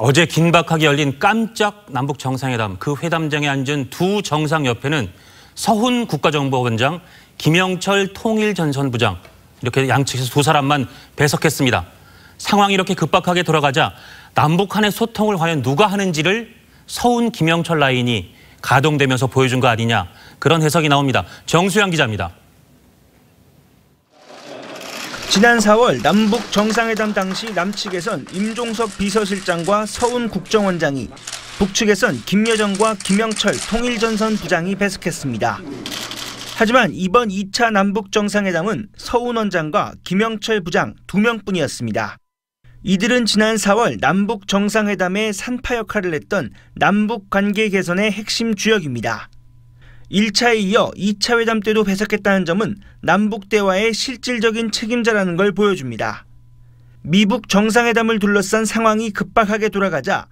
어제 긴박하게 열린 깜짝 남북 정상회담 그 회담장에 앉은 두 정상 옆에는 서훈 국가정보원장, 김영철 통일전선부장 이렇게 양측에서 두 사람만 배석했습니다. 상황이 이렇게 급박하게 돌아가자 남북 간의 소통을 과연 누가 하는지를 서훈 김영철 라인이 가동되면서 보여준 거 아니냐 그런 해석이 나옵니다. 정수영 기자입니다. 지난 4월 남북 정상회담 당시 남측에선 임종석 비서실장과 서훈 국정원장이 북측에선 김여정과 김영철 통일전선 부장이 배석했습니다. 하지만 이번 2차 남북 정상회담은 서훈 원장과 김영철 부장 2명뿐이었습니다. 이들은 지난 4월 남북 정상회담의 산파 역할을 했던 남북 관계 개선의 핵심 주역입니다. 1차에 이어 2차 회담 때도 배석했다는 점은 남북 대화의 실질적인 책임자라는 걸 보여줍니다. 미북 정상회담을 둘러싼 상황이 급박하게 돌아가자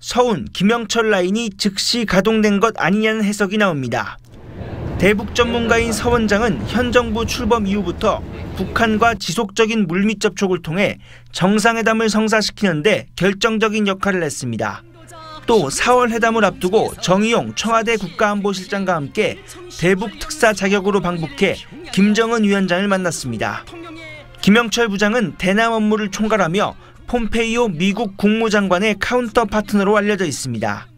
서훈, 김영철 라인이 즉시 가동된 것 아니냐는 해석이 나옵니다. 대북 전문가인 서 원장은 현 정부 출범 이후부터 북한과 지속적인 물밑 접촉을 통해 정상회담을 성사시키는데 결정적인 역할을 했습니다. 또 4월 회담을 앞두고 정의용 청와대 국가안보실장과 함께 대북 특사 자격으로 방북해 김정은 위원장을 만났습니다. 김영철 부장은 대남 업무를 총괄하며 폼페이오 미국 국무장관의 counter partner로 알려져 있습니다.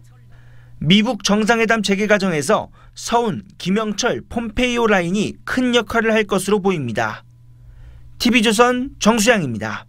미국 정상회담 재개 과정에서 서훈, 김영철, 폼페이오 라인이 큰 역할을 할 것으로 보입니다. TV조선 정수양입니다.